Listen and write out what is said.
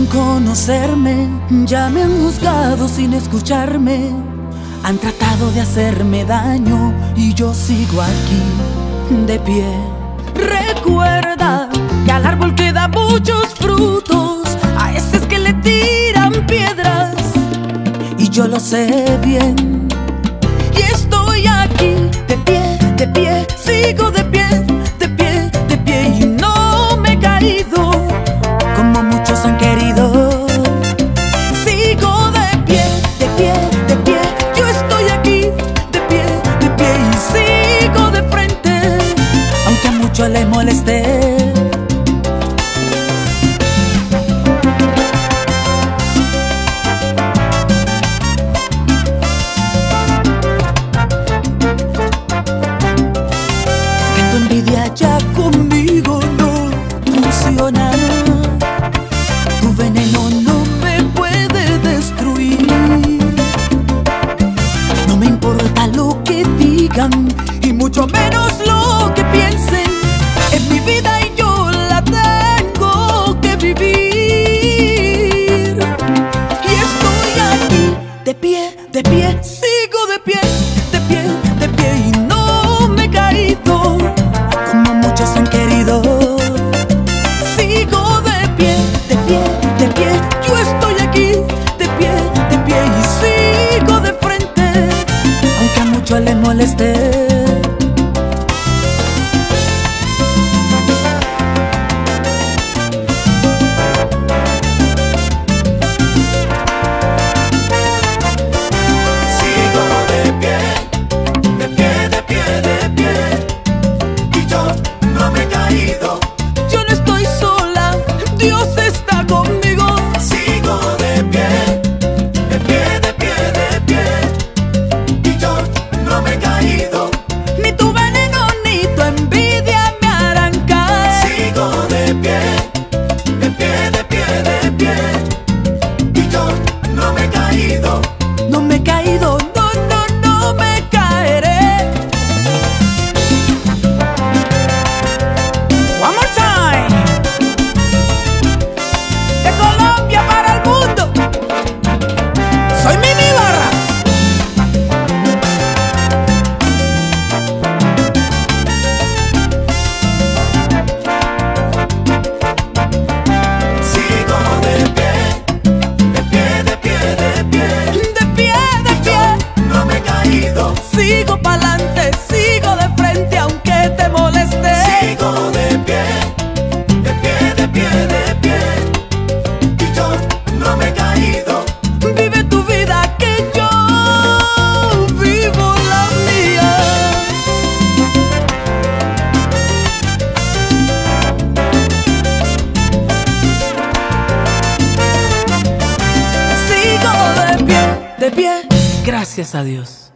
sin conocerme, ya me han juzgado sin escucharme, han tratado de hacerme daño y yo sigo aquí, de pie. Recuerda que al árbol que da muchos frutos, a ese que le tiran piedras, y yo lo sé bien. Que tu envidia ya yo le molesté. sigo pa'lante, sigo de frente aunque te moleste. Sigo de pie, de pie, de pie, de pie. Y yo no me he caído. Vive tu vida que yo vivo la mía. Sigo de pie, de pie. Gracias a Dios.